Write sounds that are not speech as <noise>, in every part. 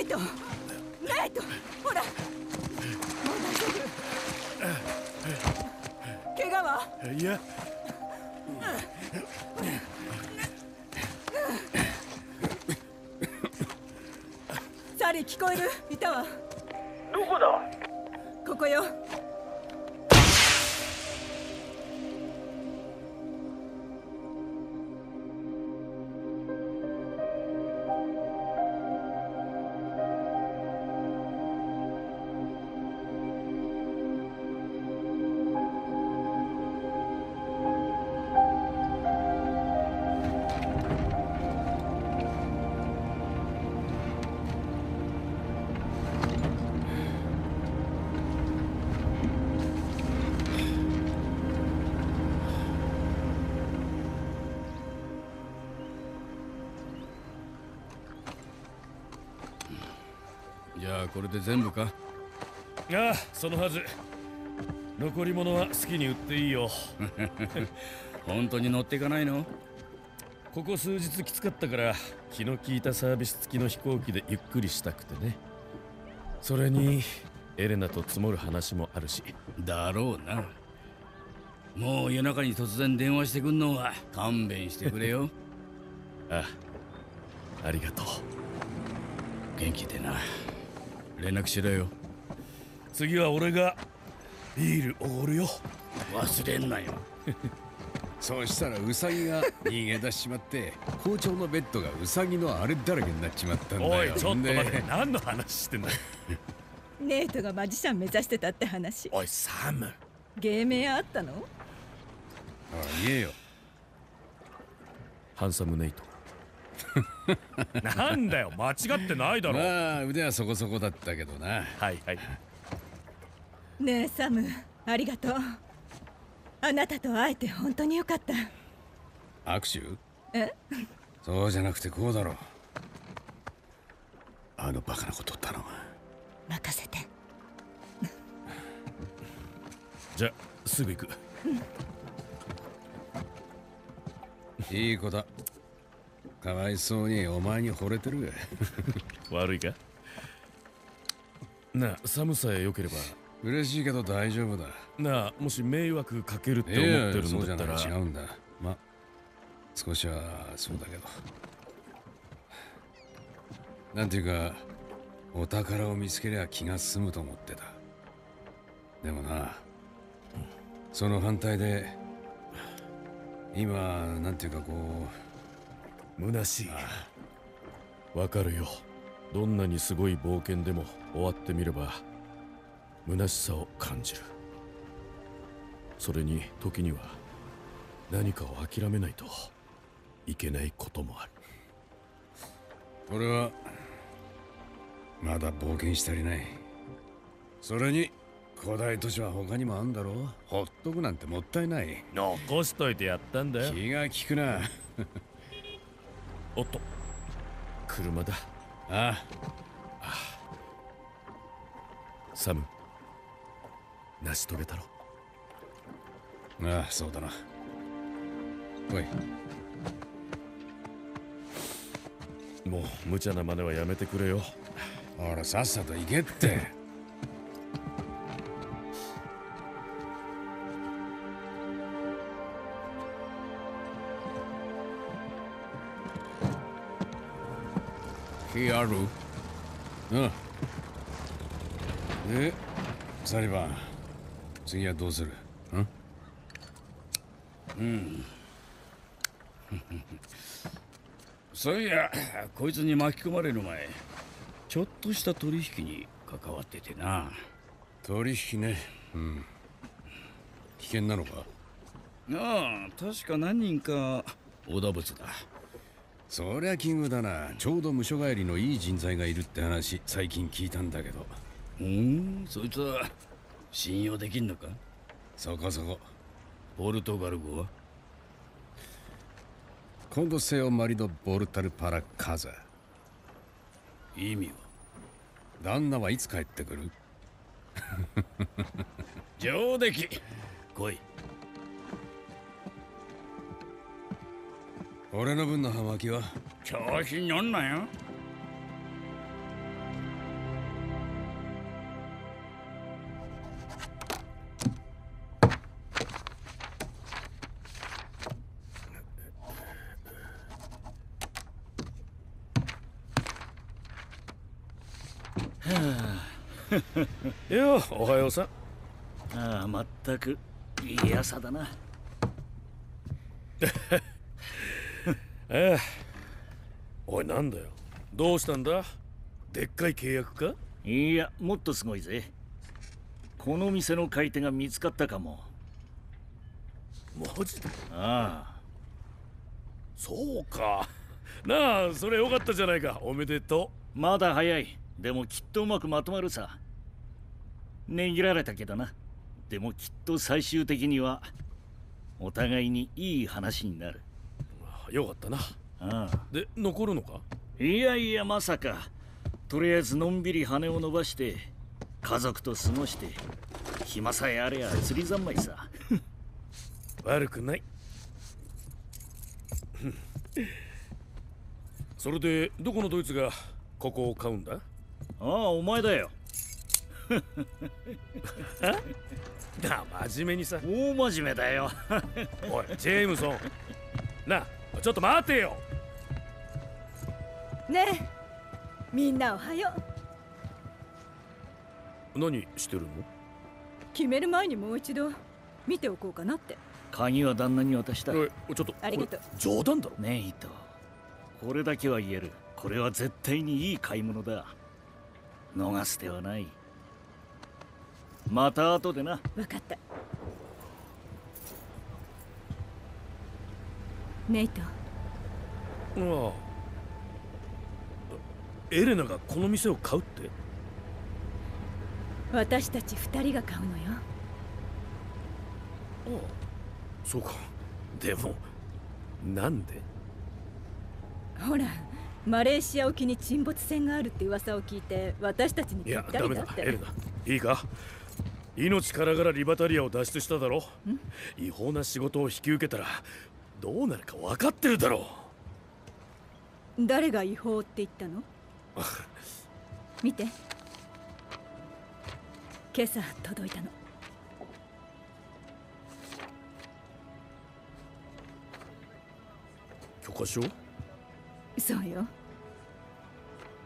ネイトネイトほら。もう大丈夫。怪我は？いや。サリー聞こえるいたわどこだここよゃあこれで全部か？ああそのはず。残り物は好きに売っていいよ。<laughs> 本当に乗っていかないの？ここ数日きつかったから気の利いたサービス付きの飛行機でゆっくりしたくてね。それにエレナと積もる話もあるし。だろうな。もう夜中に突然電話してくんのは勘弁してくれよ。<laughs> ああありがとう。元気でな連絡しろよ。次は俺がビールおごるよ。忘れんなよ。<laughs> そうしたらウサギが逃げ出しちまって校長のベッドがウサギのあれだらけになっちまったんだよ。おいちょっと待ってで何の話してんだよ。<laughs> ネイトがマジシャン目指してたって話。おいサム。芸名あったの？あ言えよ。ハンサムネイト <laughs> なんだよ間違ってないだろ、まあ腕はそこそこだったけどな。はいはい。ねえサムありがとう。あなたと会えて本当によかった。握手？え？そうじゃなくてこうだろう。あのバカなこと頼む。任せて。じゃあすぐ行く。いい子だかわいそうにお前に惚れてる。<laughs> 悪いか？なあ寒さえ良ければ。嬉しいけど大丈夫だ。なあもし迷惑かけるって思ってるそうじゃなのだったらい。違うんだ。ま少しはそうだけど。なんていうかお宝を見つけりゃ気が済むと思ってた。でもなその反対で今なんていうかこ虚しい。わかるよ。どんなにすごい冒険でも終わってみれば虚しさを感じる。それに時には何かを諦めないといけないこともある。う俺はまだ冒険したりない。それに古代都市は他にもあんだろう。ほっとくなんてもったいない。残しといてやったんだよ。気が利くなおっと車だ。ああ。サム。成し遂げたろ。あああそうだな。おい。もう無茶な真似はやめてくれよ。ほらさっさと行けって。火あるうん。でサリバン。次はどうする？ん。<laughs> そういやこいつに巻き込まれる前ちょっとした取引に関わっててな。取引ね。うん。危険なのか？ああ確か何人か織田物だそりゃ奇遇だな。ちょうど無所帰りのいい人材がいるって話最近聞いたんだけど。うん？そいつは信用できんのか？そこそこ。ポルトガル語は？コンドセオマリド・ボルタル・パラ・カザ意味は？旦那はいつ帰ってくる？<laughs> 上出来。来い俺の分の葉巻は？調子に乗んなよ。よおはようさああまったくいい朝だな。<laughs> ええ。おいなんだよ。どうしたんだ？でっかい契約か？いやもっとすごいぜ。この店の買い手が見つかったかも。マジ？でああ。そうか。なあそれよかったじゃないか。おめでとまだ早い。でもきっとうまくまとまるさ。ねぎられたけどな。でもきっと最終的にはお互いにいい話になる。うよかったな。ああで残るのか？いやいやまさか。とりあえずのんびり羽を伸ばして家族と過ごして暇さえあれば釣り三昧さ。<laughs> 悪くない。<laughs> それでどこのドイツがここを買うんだ？ああお前だよ。<laughs> 真面目にさ。大真面目だよ。おいジェームソンなあちょっと待てよ。ねえみんなおはよう。何してるの？決める前にもう一度見ておこうかなって。鍵は旦那に渡した。ちょっとありがとう。冗談だろ。ねえ伊藤。これだけは言える。これは絶対にいい買い物だ。逃す手はない。また後でな。分かったネイト。ああエレナがこの店を買うって。私たち二人が買うのよ。ああ。そうか。でもなんで？ほらマレーシア沖に沈没船があるって噂を聞いて私たちにいぴったやダメりだって。だ。エレナいいか？命からがらリバタリアを脱出しただろ？違法な仕事を引き受けたらどうなるか分かってるだろ誰が違法って言ったの？<laughs> 見て。今朝届いたの。許可証そうよ。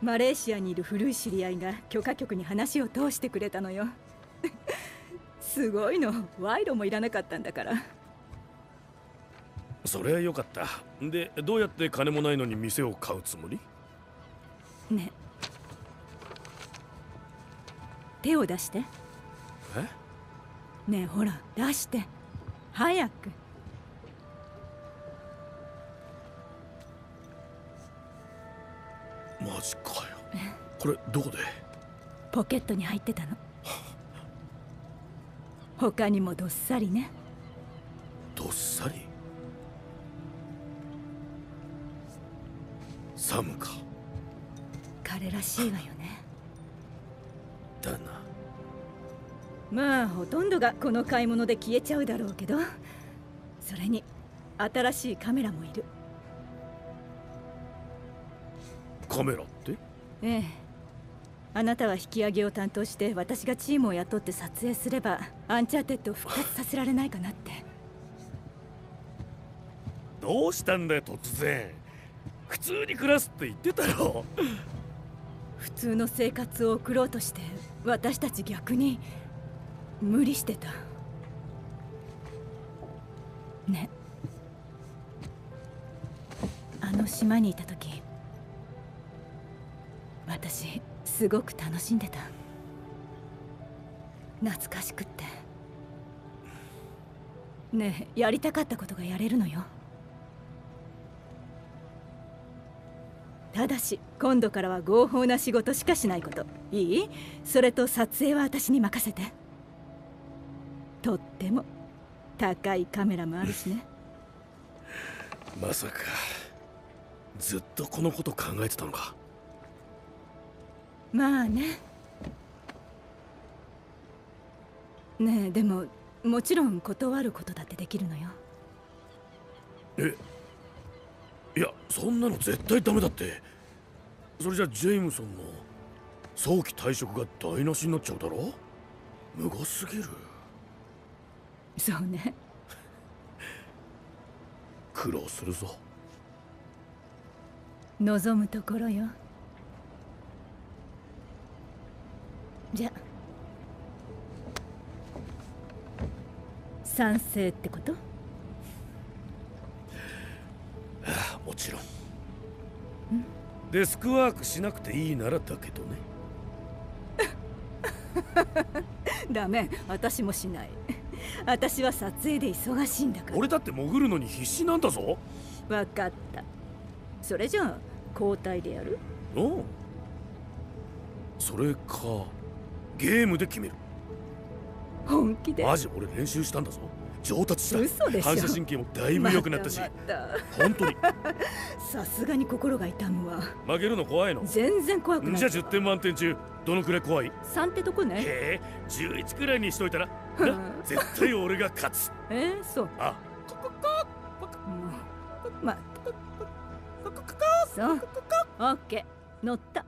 マレーシアにいる古い知り合いが許可局に話を通してくれたのよ。<laughs> すごいの。賄賂もいらなかったんだからそれはよかった。でどうやって金もないのに店を買うつもり？ね。手を出して。え？ねえほら出して。早く。マジかよ。これどこで？ポケットに入ってたの。他にもどっさりね。どっさり？サムか。彼らしいわよね。だな。まあほとんどがこの買い物で消えちゃうだろうけど。それに新しいカメラもいる。カメラって？ええ。あなたは引き上げを担当して私がチームを雇って撮影すればアンチャーテッドを復活させられないかなって。どうしたんだよ突然普通に暮らすって言ってたよ普通の生活を送ろうとして私たち逆に無理してた。ね。あの島にいた時私すごく楽しんでた。懐かしくって。ねえやりたかったことがやれるのよ。ただし今度からは合法な仕事しかしないこと。いい？それと撮影は私に任せて。とっても高いカメラもあるしね。まさかずっとこのこと考えてたのか。まあね。ねえでももちろん断ることだってできるのよ。えいやそんなの絶対ダメだってそれじゃジェイムソンの早期退職が台無しになっちゃうだろ？むごすぎる。そうね。<laughs> 苦労するぞ。望むところよ。じゃ。賛成ってこと？デスクワークしなくていいならだけどね。<laughs> ダメ。私もしない。私は撮影で忙しいんだから。俺だって潜るのに必死なんだぞ。分かった。それじゃあ交代でやる？おう。それかゲームで決める。本気で。マジ俺練習したんだぞ上達した。反射神経もだいぶ良くなったし。ま本当に。た <laughs> さすがに心が痛むわ。負けるの怖いの？全然怖くない。じゃあ10点満点中どのくらい怖い？3ってとこね。へえ11くらいにしといたら？絶対俺が勝つ。<laughs> えー、そう。あ。もうまあそうオッケー。乗った